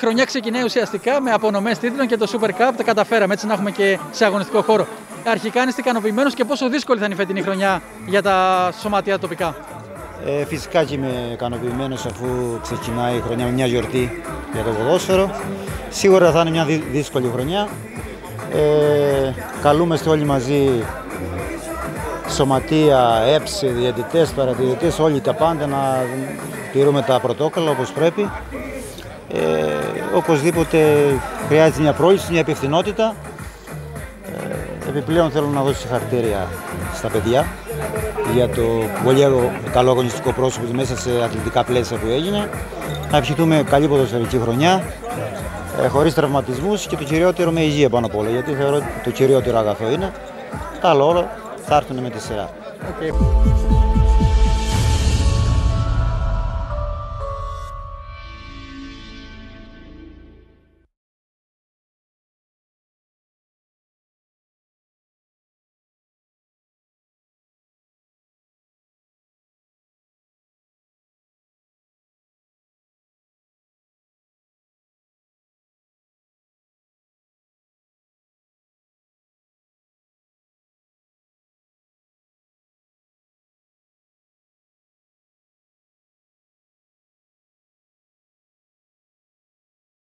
χρονιά ξεκινάει ουσιαστικά με απονομές τίτλων και το Super Cup τα καταφέραμε έτσι να έχουμε και σε αγωνιστικό χώρο. Αρχικά είστε ικανοποιημένος και πόσο δύσκολη θα είναι η φετινή χρονιά για τα σωματεία τοπικά; Ε, φυσικά και είμαι ικανοποιημένος αφού ξεκινάει η χρονιά με μια γιορτή για το ποδόσφαιρο. Σίγουρα θα είναι μια δύσκολη χρονιά. Ε, καλούμαστε όλοι μαζί σωματεία, έψη, διαιτητές, παρατηρητές, όλοι τα πάντα να τηρούμε τα πρωτόκολλα όπως πρέπει. Ε, οπωσδήποτε χρειάζεται μια πρόληψη, μια υπευθυνότητα. Ε, επιπλέον θέλω να δώσω συγχαρητήρια στα παιδιά για το πολύ καλό αγωνιστικό πρόσωπο μέσα σε αθλητικά πλαίσια που έγινε. Να ευχηθούμε καλή ποδοσφαιρική χρονιά, ε, χωρίς τραυματισμούς και το κυριότερο με υγεία πάνω απ' όλα, γιατί θεωρώ ότι το κυριότερο αγαθό είναι. Τα όλα θα έρθουν με τη σειρά. Okay.